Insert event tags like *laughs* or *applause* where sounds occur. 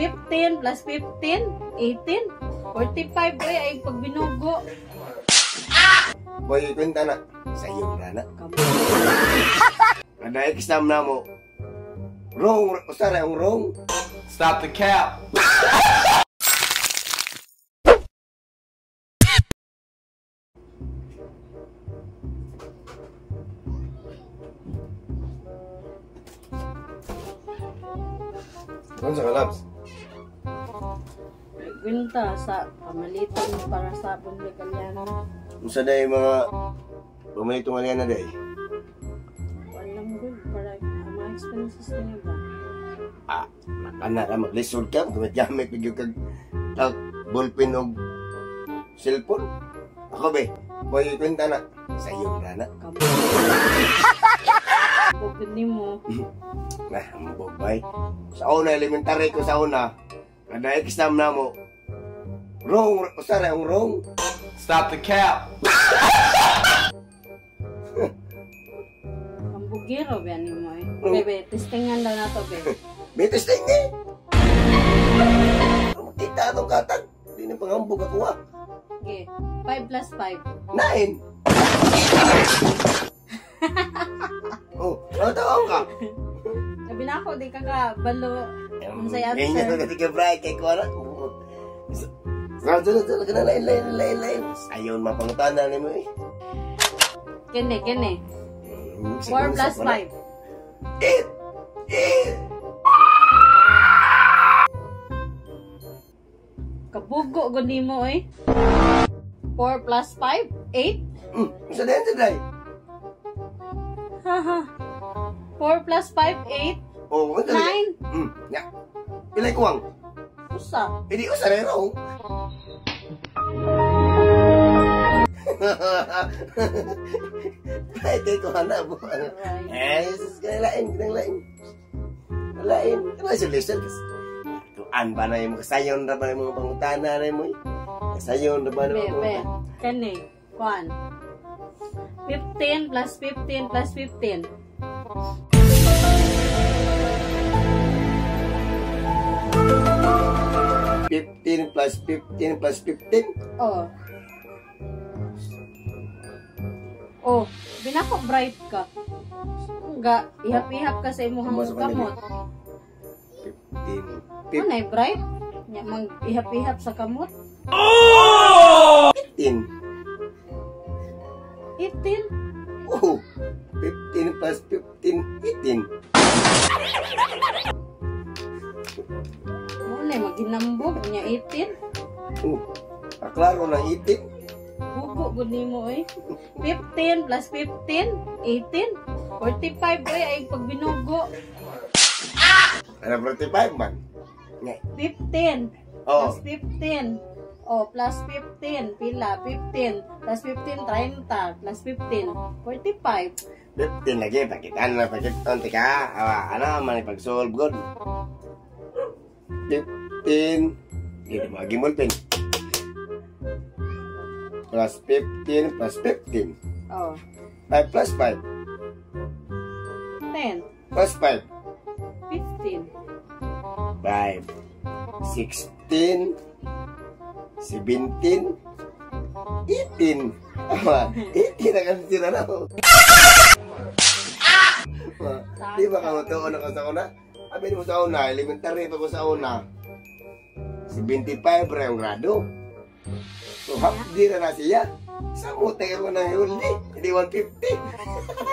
15 plus 15, 18. 45 boy ay pag binugo. Boy, kwenta na. Sa iyo na na. Kada exam na mo. Wrong, usara yung wrong. Stop the cap. Kung sa Gwinta sa pamalitan para sa pamilikalyano. Usa day mga pumaitong alyan na day. Walang good para mga expenses niya ba? Ah, makana na maglisod ka. Gumagamit bigyo kag tag ballpen og cellphone. Ako be, boy, kwenta na. Sa iyo na na. Ni mo. Nah, ambog bay. Sa una, elementary ko sa una. Kada exam na mo. Wrong, usara yung wrong. Stop the cap. *laughs* Ang bugiro ba ni mo eh. Bebe, testingan daw *laughs* na to, bebe. Betes na hindi. Makita itong katag. Hindi na pangambog ako ah. Okay. 5 plus 5. Nine. *laughs* oh, ano tawag ka? Sabi na ako, di ka ka balo. Ngayon na answer. kasi ka bright kay Kuala. Sunod, sunod ka na lain, lain, lain, lain. Ayaw mapangutanan ni mo eh. Kene, kene. Hmm, 4 plus 5. Eight! Eight! Kabugo gud nimo eh. 4 plus 5, 8. Hmm, sa din sa day. Haha. 4 plus 5, 8. Oh, ano sa day? 9. Hmm, ya. Ilay kuwang. Usa. Hindi *laughs* ko sa rero. Pwede ko hanap mo. Eh, Jesus, kinalain, kinalain. Kinalain. Kinalain solution. Tuan ba na yung kasayon na ba yung mga pangutana na eh. Kasayon na ba na mga Bebe. Kene. Kuan. 15 plus 15 plus 15. 15 plus 15 plus 15? Oo. Oh, oh binaka-bright ka. Nga, ihap-ihap ka sa imuhang kamot. 15. Ano na bright? Nya mang ihap-ihap sa kamot. Oh! 15. 15? Oh, 15 plus 15, 18. ginambog niya itin. Oh, aklaro na itin. Buko gud nimo eh. oy. 15 plus 15, 18, 45 oy ay pagbinugo. Ah! Ano 45 man? 15. Oh. Plus 15. Oh, plus 15. Pila? 15. Plus 15, 30. Plus 15, 45. 15 lagi. Bakit? Ano na? Bakit? Unti ka? Awa, ano? Manipag-solve. Good. 15 hindi mo lagi mulpin. Plus 15, plus 15. Oh, 5 plus 5, 10. plus 5. 15. 5, 16, 17, 18. Awa, 18 na kasi sila na ako. Ah, Di ba ka matuon ako sa una? Sabi mo sa una, elementary pa ko sa una. 75 ra yung grado. So, half di na na siya. Sa mutay ako ng huli. Hindi 150.